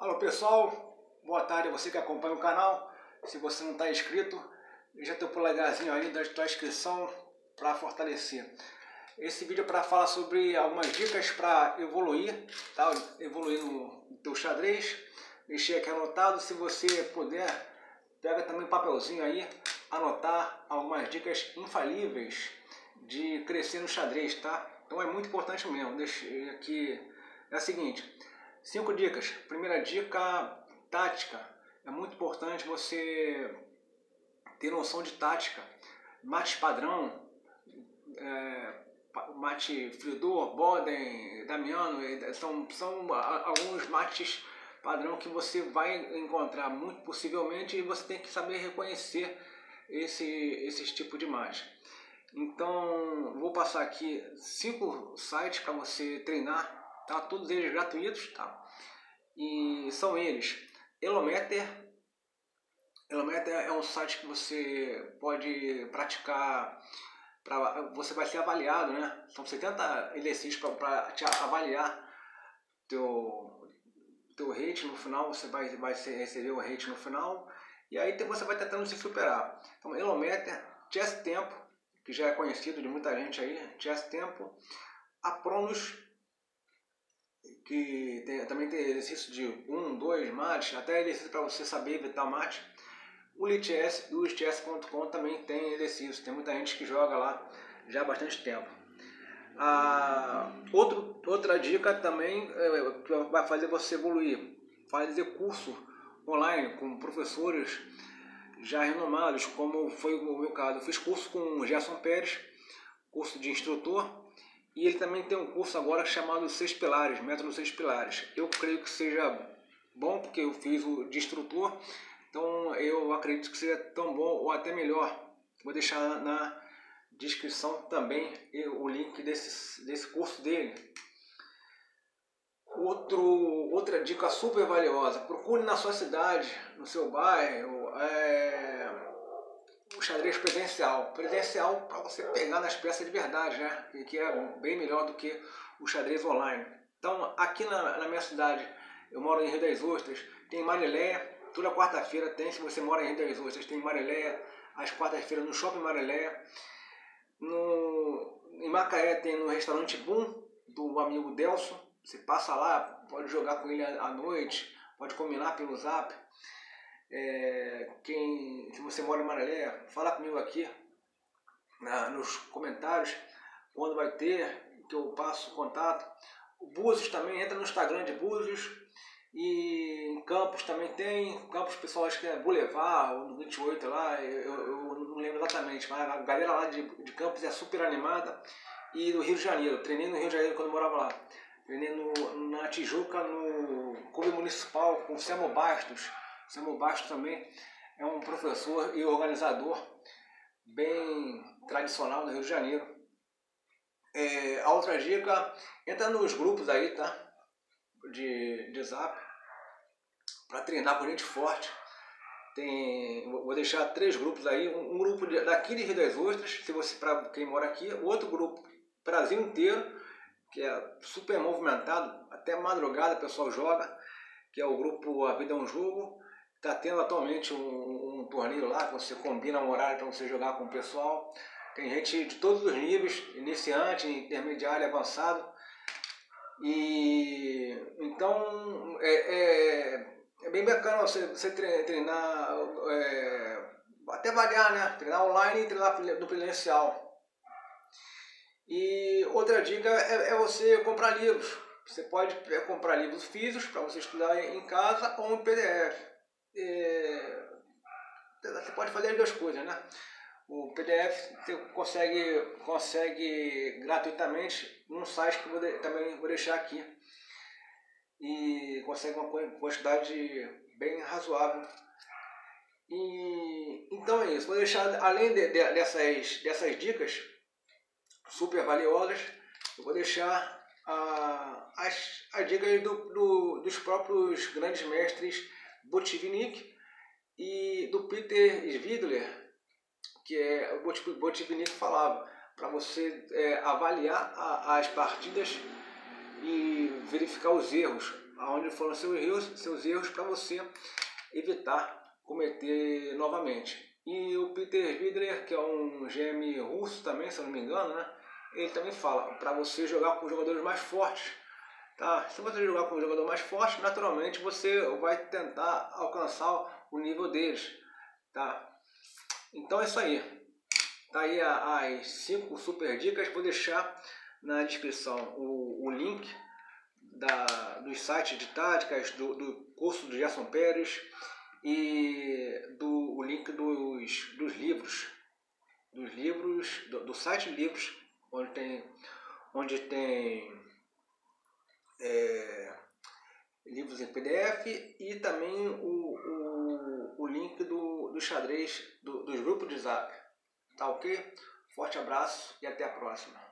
Alô pessoal, boa tarde a você que acompanha o canal. Se você não está inscrito, já tem o polegarzinho aí da sua inscrição para fortalecer. Esse vídeo é para falar sobre algumas dicas para evoluir, tá? evoluir no, teu xadrez. Deixei aqui anotado, se você puder, pega também um papelzinho aí, anotar algumas dicas infalíveis de crescer no xadrez, tá? Então é muito importante mesmo. Deixei aqui, é a seguinte, Cinco dicas. Primeira dica, tática. É muito importante você ter noção de tática. Mate padrão, é, mate Fridor, Boden, Damiano, são, são alguns mates padrão que você vai encontrar muito possivelmente e você tem que saber reconhecer esse, esses tipos de mate. Então, vou passar aqui cinco sites para você treinar tá? Todos eles gratuitos, tá? E são eles Elometer. Elometer é um site que você pode praticar, pra, você vai ser avaliado, né? São 70 exercícios para te avaliar teu, teu rate no final, você vai, vai receber o rate no final, e aí você vai tentando se superar. Então, Elometer, Chess Tempo, que já é conhecido de muita gente aí, Chess Tempo, a Pronos que tem, também tem exercício de um, dois mates, até exercício para você saber evitar mate. O LitChess e o chess.com também tem exercício, tem muita gente que joga lá já há bastante tempo. Ah, outro, outra dica também é, vai fazer você evoluir, fazer curso online com professores já renomados, como foi o meu caso. Eu fiz curso com o Gerson Pérez, curso de instrutor, e ele também tem um curso agora chamado Seis Pilares, Método Seis Pilares. Eu creio que seja bom, porque eu fiz o de instrutor, então eu acredito que seja tão bom ou até melhor. Vou deixar na descrição também o link desse, desse curso dele. Outro, outra dica super valiosa, procure na sua cidade, no seu bairro, é, o xadrez presencial. Presencial para você pegar nas peças de verdade, né? Que é bem melhor do que o xadrez online. Então, aqui na, na minha cidade, eu moro em Rio das Ostras, tem Mariléia, toda quarta-feira tem, se você mora em Rio das Ostras, tem Mariléia, às quartas-feiras no Shopping Mariléia. No, em Macaé tem no restaurante Boom, do amigo Delson. Você passa lá, pode jogar com ele à noite, pode combinar pelo zap. É, quem, se você mora em Maralé, fala comigo aqui na, nos comentários quando vai ter, que eu passo contato. O Búzios também, entra no Instagram de Búzios. E em Campos também tem, Campos pessoal acho que é Boulevard, ou no 28 lá, eu, eu, não lembro exatamente, mas a galera lá de, de Campos é super animada. E do Rio de Janeiro, treinei no Rio de Janeiro quando eu morava lá. Treinei no, na Tijuca, no Clube Municipal, com o Selmo Bastos Samuel Bastos também é um professor e organizador bem tradicional do Rio de Janeiro. É, a outra dica, entra nos grupos aí, tá? De, de zap, para treinar com gente forte. Tem, vou deixar três grupos aí, um, um grupo de, daqui de Rio das Ostras, se você para quem mora aqui, outro grupo Brasil inteiro, que é super movimentado, até madrugada o pessoal joga, que é o grupo A Vida é um Jogo, Está tendo atualmente um, um, torneio lá que você combina um horário para você jogar com o pessoal. Tem gente de todos os níveis, iniciante, intermediário, avançado. E então é, é, é bem bacana você, você treinar, é, até variar, né? Treinar online e treinar no presencial. E outra dica é, é você comprar livros. Você pode comprar livros físicos para você estudar em casa ou em PDF é, você pode fazer as duas coisas, né? O PDF você consegue, consegue gratuitamente num site que eu vou de, também vou deixar aqui. E consegue uma quantidade bem razoável. E, então é isso. Vou deixar, além de, de, dessas, dessas dicas super valiosas, eu vou deixar a, as, as dicas do, do, dos próprios grandes mestres Botvinnik e do Peter Svidler, que é o Botvinnik falava, para você é, avaliar a, as partidas e verificar os erros. aonde foram seus erros, seus erros para você evitar cometer novamente. E o Peter Vidler, que é um GM russo também, se eu não me engano, né? Ele também fala para você jogar com jogadores mais fortes. Tá? Se você jogar com um jogador mais forte, naturalmente você vai tentar alcançar o nível deles. Tá? Então é isso aí. Tá aí as 5 super dicas. Vou deixar na descrição o, o link da, dos sites de táticas, do, do curso do Gerson Pérez e do, o link dos, dos livros, dos livros, do, do site livros, onde tem, onde tem é, livros em PDF e também o, o, o link do, do xadrez do, dos grupos de zap. Tá ok? Forte abraço e até a próxima.